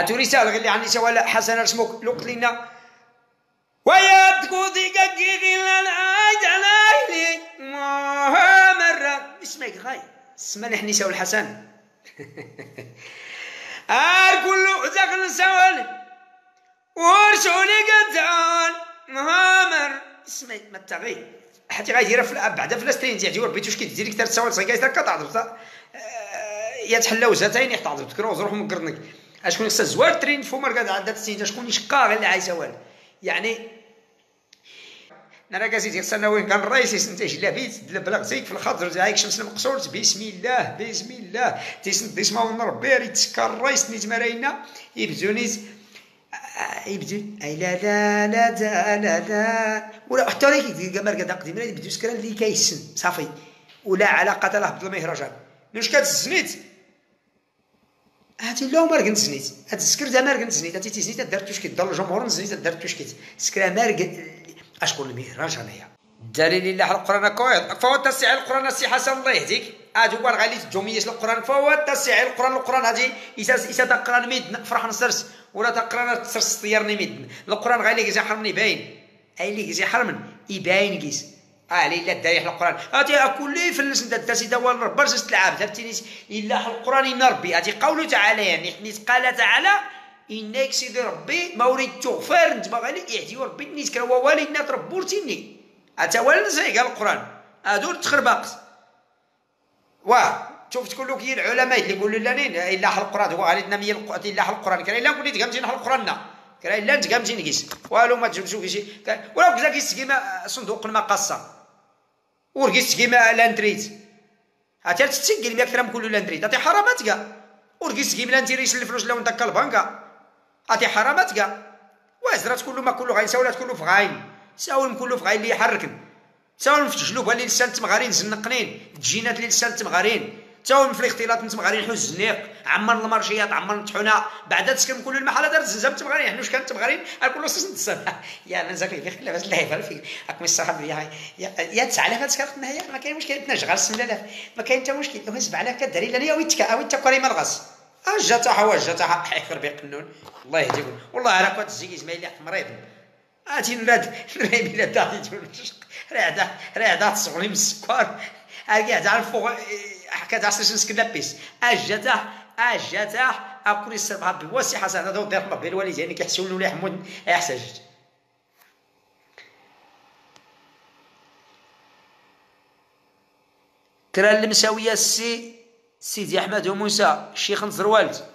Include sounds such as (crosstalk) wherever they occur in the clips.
اتوريسا غير اللي عندي سواء حسن اسمك. لوقت لنا ويا تقودي غير العايد على مرة. اسمك غاي. اسمع نحن نساو الحسن. (laughs) آر كله زغل سوال ورسولي قدان مهامر اسمي ما تغي حتى غايديرها في بعدا فلسطين تيعجبو ربي توش كيدير كثر صغير كايتر كتعضب يا تحلاو زاتين يحتضر تكروز روح مقرنك. اشكون خصها زوار ترين فو مرقد عندها السنين شكون يشقا غير اللي عايشه والو يعني أنا كاسيتي خصنا وين كان الرئيس انت لابيت بلغتيك في الخضر جايك شمس المقصور بسم الله بسم الله. تيسن اسمه ربي يتسكر الرئيس نيت مراينا يبدو نيت يبدو أي لا لا لا لا لا لا ولا حتى ريك كمار قد قديم يبدو سكران اللي كيسن صافي. ولا علاقة له بظلم رجال نوش كتزنيت هاتي لو مارك نزنيت. هاد السكر مارك نزنيت. هاتي تيزنيت درت واش كيدار الجمهور نزنيت درت واش كيت سكر مارك اشكون المهرج انايا الدليل الله القرآن كويس فهو تسع القرآن السي حسن الله يهديك. اجو قال غالي جوميش القرآن. فهو تسع القرآن. القرآن هادي إسا تقرأ ميد فرح نسرس ولا تقرأ تسرس طيرني ميد القرآن غالي كيزي حرمني باين. أي اللي كيزي حرمن يباين كيس. آه لا دايح القرآن. هاتي كل فلس انت درتي دوا ربا جالس تلعب درتي إلا القرآن ان ربي. هاتي قوله تعالى يعني حنيت قال تعالى إنك سيدي ربي ما اريد تغفر ما غالي. يهدي ربي نيت كرا والدنا تربورتيني أتا زي قال القرآن. هادول تخربقت واه شوف تقول كي العلماء اللي يقولوا لنا إلا حل القرآن. هو علينا مية إلا حل القرآن. كان إلا قلت قامتي نحل القران كان إلا انت قامتي نقيس. والو ما تجبسوا كيشي ولو كذا كيس كيما صندوق المقاصه ورقيس كيما لانتريت. هاتي تتسجل ما كثر كل لانتريت. هاتي حرامات كاع. ورقيس كيما لانتريت الفلوس لو داك البنكه هاتي حرامات كاع. وازرات كله ما كله غايساولات كله في غاين ساول كله في غاين اللي يحركن. ساول في جلوب اللي لسان تمغارين زنقنين. تجينات اللي لسان تمغارين. تاول في الاختلاط نتمغارين حوز الزنيق عمر المرشيات عمر الطحونة. بعد تسكن كل المحل دار زنزام تمغارين حنا واش كانت تمغارين كل سوس نتسنى (laughs) يا أنا زاك في خلاف الله يبارك فيك راك الصحاب يا يا 9000 تسكرت هي ما كاين مشكل. تنجغل 6000 ما كاين حتى مشكل. 7000 كداري لنا ويتك ويتك كريم الغاز. جاتا حوا جاتا حيخر بقنون الله يهديكم. والله راك تزيك اسماعيل مريض هاتي نراد. نريمي لا تاعي راه راه راه تصغري من السكر. قاعد على الفوق حكات عسر نسكن لابيس أجته أجته اكل السبعه بواسي حسن هذا دير ربي. بين الوالدين كيحسون ولا يحمون يحتاج. كرا المساوية السي سيدي أحمد وموسى الشيخ نزروالد.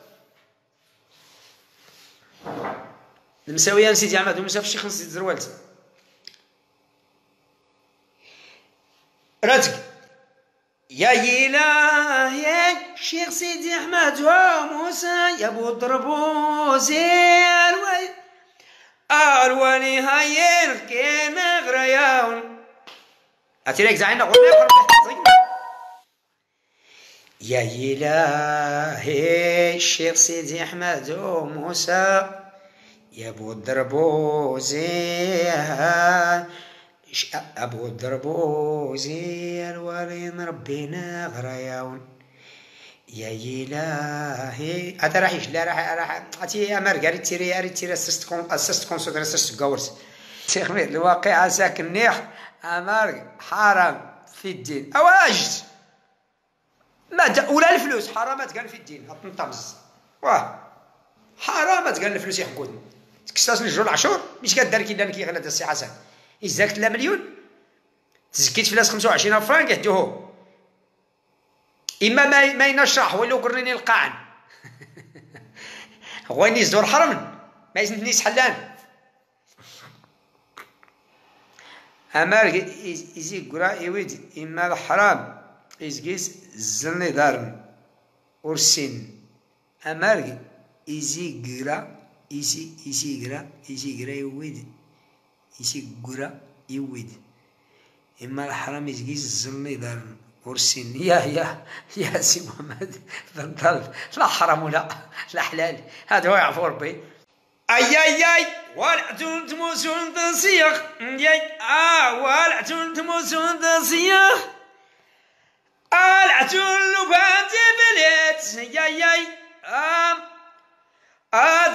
المساوية سيدي أحمد وموسى في الشيخ نزروالد. راتك يا إلهي شيخ سيدي أحمد وموسى يا أبو ضربوزي الوي الولي هاير كين غرياون أتريك زعينا غنى يا إلهي الشيخ سيدي أحمد وموسى يا أبو الدربوزي أبو الدربوزي الوالين ربنا غرياون. يا إلهي هذا راح يجلا راح راح أتي أمر قال تيري أري تيري أسست كون كونسودر أسست قورس. تخمير الواقع ساكن نيح أمر حرام في الدين. أو أجد ما ولا الفلوس حرامات قال في الدين. طمز. واه. حرامات قال الفلوس يحقون تكستاس الجول عشور؟ مش كدار كي كي غلط السي حسن إزاك 3 مليون؟ تزكيت فلاس 25 فرانك يهدوه إما ما ما ينشرح ولا قرني القاعن. (laughs) هو نيس دور حرم ما يزنتنيش حلان أمار إزي قرأ يويد إما الحرام إزكيس زلني دارن ورسين أمار إزي قرأ إزي إزي قرأ إزي قرأ يويد يسيقرا يويد إما الحرام يزقيز الزلمي دار ورسين يا يا يا سي محمد بن لا حرام ولا لا حلال هذا هو يعفو ربي اي اي اي والعتون تموسون تصيغ ياي آه والعتون تموسون تصيغ العتون لبان جبلت يا يا آه آه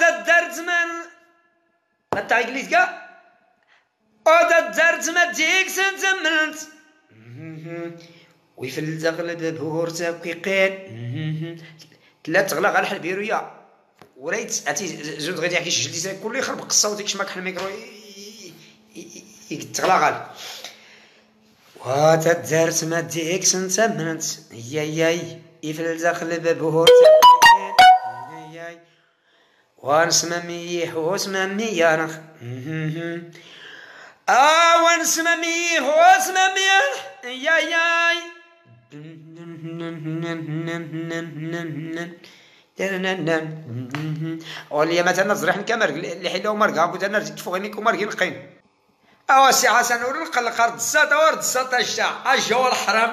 تايقليت كاع ودا تزارت ما تجيك سنتمنت. ويفل تغلب بهور تاكيقين لا تغلق على الحلبيرويه وريت عرفتي زود غادي كيسجل الجلدي كل يخرب قصة وديك شماك الميكرو يتغلغل وتدارت ما ديك سنتمنت. يا ياي يفل تغلب بهور ونسمى ميح وسمى ميانخ آه ونسمى ميح وسمى ميانخ يا. ياي ولي مثلا نزرح نكمر اللي حيلو مرقا كنت أنا رجعت فوق انك مرقي نقين اوا سي حسن ورلق القرض الساطة ورد الساطة الشا اجا الحرام.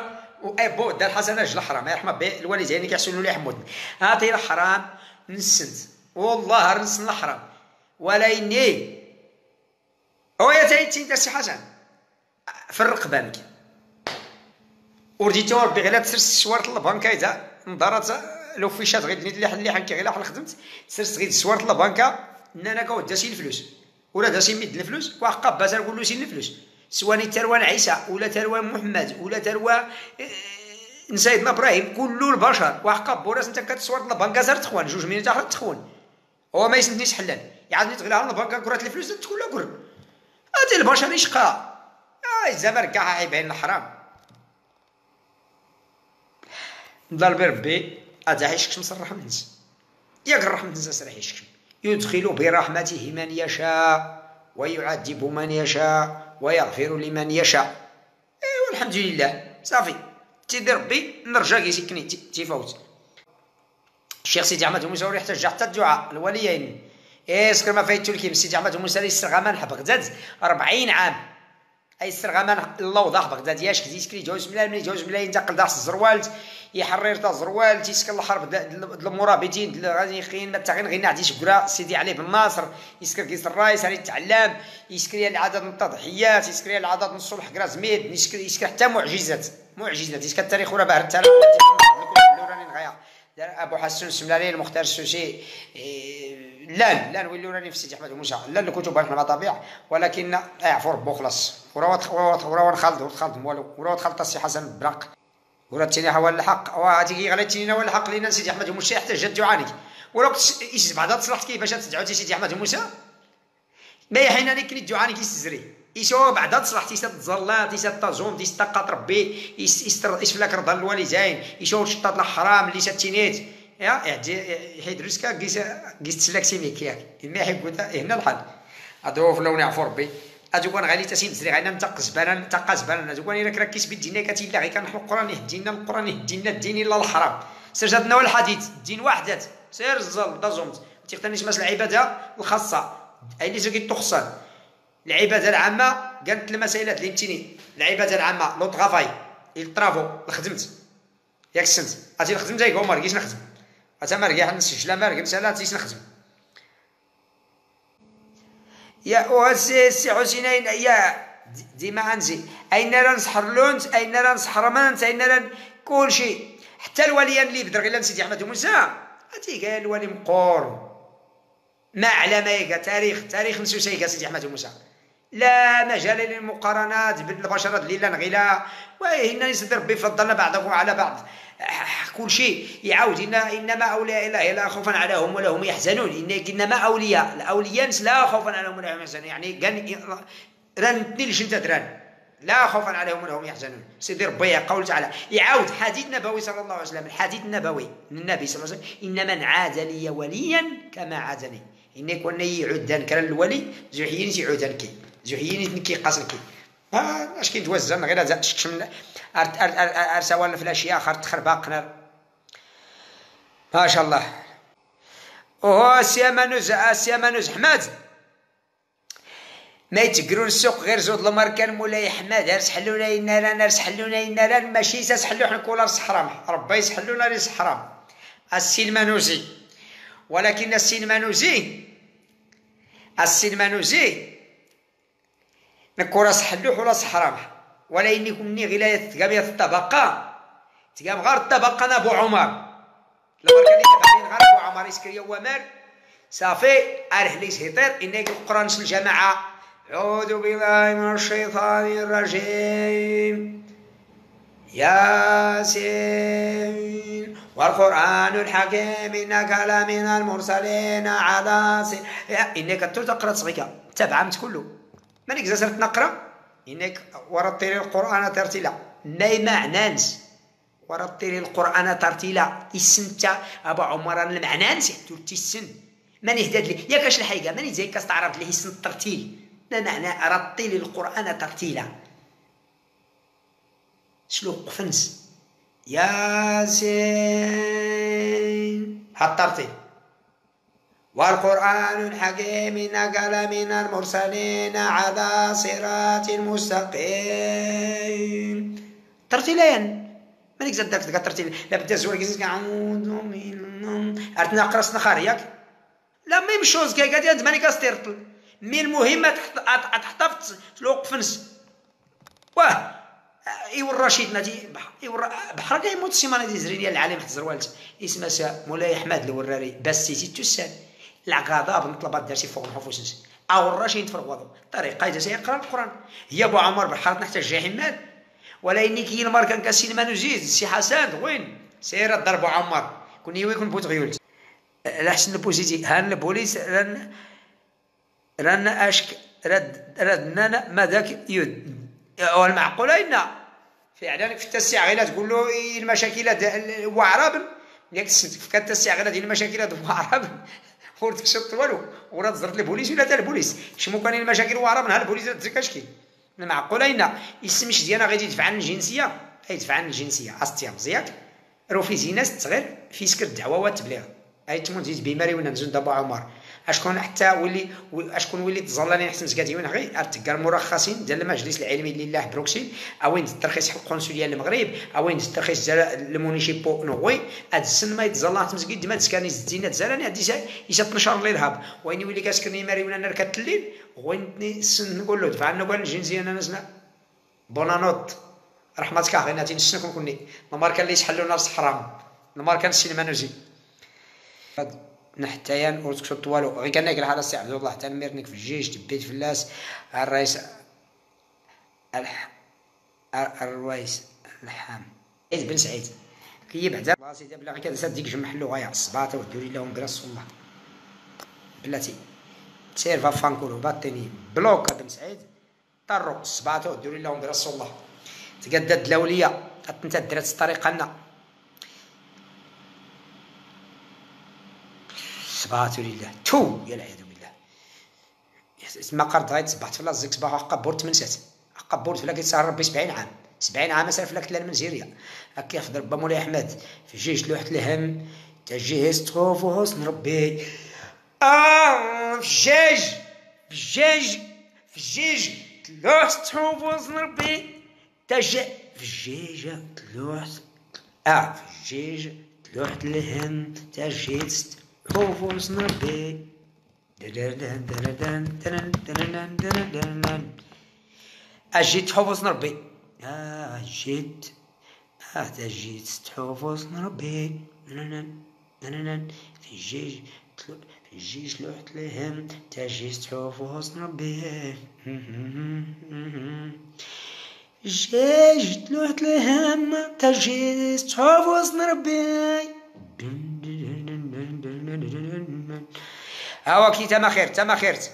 اي بو دار حسن أجل الحرام. يرحم به الوالدين كيحسنوا لي حمود هاتي الحرام نسنت. والله رنس الحرام. ولا اني هو يا تايتي سي حسن فرق بانك ورديتو ربي غير تسرس سوارت البنكه إذا نضرت لو فيشات غير اللي اللي حنكي غير خدمت تسرس غير سوارت البنكه ان أنا كو داسي الفلوس. ولا داسي ميد الفلوس. وحقا بازار نقول له سين الفلوس. سواني تروان عيسى ولا تروان محمد ولا تروان آه، سيدنا إبراهيم. كل البشر. وحقا بوراس انت كتصور البنكه زار تخوان جوج مينوت اخر تخون. هو ما يسنتنيش حلال يعاودني تغلى على البنكه كرات الفلوس تقول له كر. هاتي البشر يشقى. آه الزمر كاع يبين الحرام. ضرب ربي هذا عيشك مصرح من نس ياك الرحمة نس يعيشك يدخل برحمته من يشاء ويعذب من يشاء ويغفر لمن يشاء. ايوا الحمد لله صافي. تيدي ربي نرجع كيسكني تيفوت الشيخ سيدي أحمد الموسى يحتاج حتى الدعاء الوليين إيه سكر ما فايتو الكيم سيدي احمد الموسى يسترغمان بغداد 40 عام. أي السرغمان اللوضه بغداد ياش كزي سكري جوز ملاي ملي جوز ملاي ينتقل داس الزروال يحرر تا الزروال تيسكن الحرب المرابطين غادي يخين حتى غير غينا عدي شكرا سيدي علي بن ناصر يسكر كيس الرايس علي التعلام يسكري العدد من التضحيات يسكري العدد من الصلح كرا زميد يسكر يسكر حتى معجزات معجزات. يسكر التاريخ ورا بحر التاريخ أبو حسن السملاني المختار السوسي لأن لأن ويلو راني في سيدي أحمد موسى لا الكتب إحنا طبيعة. ولكن اعفو ربو خلاص. ورا خالد خالد والو. ورا خالد السي حسن براق. ورا تيني هو الحق. وهاتي غير تيني هو الحق لينا سيدي أحمد موسى حتى جد يعاني ورا إيش بعدا تصلحت كيفاش تدعو سيدي أحمد موسى ما يحين عليك كني جوعاني كيستزري يسوى بعدا تصلح تيسا تزلا تيسا تزوم تيسا تقاط ربي؟ يسفلك رضا الوالدين؟ يشوف شطات الحرام اللي ساتينيت يا يحيد رزقك قيس قيس تسلك سيميك ياك ما يحب هنا الحل أدو فلون يعفو ربي ادوكان غالي تسين تسري غانا نتقز بانا نتقز بانا ادوكان راك راك كيس بالدين كاتي لا غير كنحو القرآن. يهدينا القرآن يهدينا الدين إلا الحرام. سير جاتنا والحديث الدين وحدات سير الزل دازومت تيختنيش ماس العبادة الخاصة. اي اللي زكي تخصن. العبادة العامة قالت المسائل اللي انتيني العبادة العامة لو طغافاي الطرافو خدمت ياك السنت. أجي الخدمه جاي ما رقيش نخدم. اتا ما رقيح نسجل ما رقيش لا تيس نخدم يا وسي سي حسين اين يا ديما انزي اين راه نسحر لونت اين راه نسحر مانت اين راه كل شيء حتى الوليان اللي بدر غير سيدي احمد موسى اتي قال الولي مقور ما على تاريخ تاريخ نسوسيك سيدي احمد موسى لا مجال للمقارنات بالبشرة اللي لا نغيلا. وهنا يصدر ربي فضلنا بعضهم على بعض. كل شيء يعاود. إن إنما أولياء الله لا خوفا عليهم ولا هم يحزنون. إن إنما أولياء الأولياء لا خوفا عليهم ولا هم يحزنون. يعني قال ران تنيلش أنت دران لا خوفا عليهم ولا هم يحزنون. سيدي ربي قول تعالى. يعاود حديث نبوي صلى الله عليه وسلم الحديث النبوي النبي صلى الله عليه وسلم إن من عاد لي وليا كما عادني إن يكون يعود كان الولي زحيين يعود كي. زحيين نكي. قاسنكي آه اش كي توزن غير هذا شكشم ارسوال في الأشياء آخر تخرباقنا ما شاء الله. وهو سيمانوز سيمانوز حماد. ما يتقرون السوق غير زود المركان مولاي حماد. ارس حلونا ينالا ارس حلونا ينالا ماشي سحلو حنا كل رس حرام ربي يسحلونا ريس حرام السلمانوزي ولكن السلمانوزي نكورا صحلوح ولا صحرام ولا إني كني غلاية تقام الطبقة. تقام غير الطبقة أنا أبو عمر. لما كان يتبعين غير أبو عمر. يسكري ومال صافي ارهليس هيطير انك القران الجماعه أعوذ بالله من الشيطان الرجيم. ياسين. والقرآن الحكيم. إنك لمن المرسلين على سي إنك تقرأ صغيرة تبع كله. مانك زرت نقرأ إنك ورتل القرآن ترتيلا. ناي معنانس ورتل القرآن ترتيلا. السنتا أبو عمر المعنانس تقول تسن من يهدد لي؟ ياك اش الحقيقة؟ من زي كاستعرض لي السن الترتيل؟ ما معنى رتل القرآن ترتيلا؟ شلو قفنس ياسين. الترتيب والقرآن الحكيم إنك لمن المرسلين على صراط مستقيم. ترتيلين. مالك زاد داك الترتيل لا بدا زوال كيزيد كنعوذ من عرفت نقرا سنخار ياك؟ لا ميم شوز كي قاعد يد ماني كاستيرتل مي المهم تحتفظ الوقفنس واه. ايوا الرشيد نادي ايوا بحر كاين السيمانه دي زرينيا العالم حتى زروالت. اسمها مولاي أحمد الوراري. بس سيتي تسال العقاضه بنطلب دارتي فوق الحفوس أو الرشيد فرغوض طريقة جالس يقرأ القرآن. هي أبو عمر بحر نحتاج جاحي مال ولا إني كي المار كان كاسين ما نجيز سي حسن وين؟ سير ضرب عمر. كون يكون بوت غيولت الاحسن البوزيتي هان البوليس ران ران اشك رد ردنا ما ذاك يد والمعقول إن فعلا في التسع غير تقول له المشاكل وعرب ياك في التسع غير المشاكل وعرب ورد شط والو ورد زرت البوليس ولا تاع البوليس شمو كان المشاكل وعرب نهار البوليس المعقول ان اسمش ديالنا غادي يدفع عن الجنسية؟ يدفع عن الجنسية. استيام مزياك رو في زيناس تصغير في سكر الدعوة والتبليغ أي تمون زيد بيماري وين نزول دابا عمر. أشكون حتى ولي أشكون ولي تظلني نحسن زكاتي وين غير ارتكار مرخصين ديال المجلس العلمي لله بروكسيل أوين الترخيص حق القنصليه المغرب أوين الترخيص ديال المونيشيبو نوي هاد السن ما يتزلى تمزكيد ما تسكاني الزينات زالاني هادي يسا تنشر الارهاب وين ولي كاسكني ماري وين أنا ركبت الليل وين السن نقول له دفع لنا قال الجنسيه أنا نزنا بونانوت رحمتك ناتي نسنكم كوني كان اللي يسحلوا ناس حرام كان السينما نجي نحتيان ورتك والو. غير ناكل على السي عبد الله تنميرنك في الجيش تبيت في الناس الرئيس الح... الرئيس الحام. عيد بن سعيد. كي بعدا راسي بلا كذا ساد ديك جمع حلو غايا الصباطه وديري لهم كراس الله بلاتي. تسير فانكولو باتيني. بلوك بن سعيد. طرو الصباطه وديري لهم كراس الله تقدد الأولية. انت درات الطريقة لنا صبات لله. تو! يا العياذ بالله. ما قرض غايت صبحت في لاصق صباح هكا بورت من سات هكا بورت فلا كيتسهر ربي 70 عام. 70 عام سالف لك من زيريا هكا ياخذ ربا مولاي أحمد. في جيش لوحة الهم تجهز تخوف حسن ربي. آه في الجيج في الجيج في الجيج تلوح تخوف حسن ربي. تج في الجيج تلوح آه في الجيج تلوح الهم Kova formasında be dereden dereden dereden dereden dereden Ajit havasına be Ajit. Ajit havasına be Nenen Nenen Fijij Fijij lüht lehem Tajist havasına be Jejt lüht lehem Tajist havasına be Dün ავაქი თამახერც თამახერც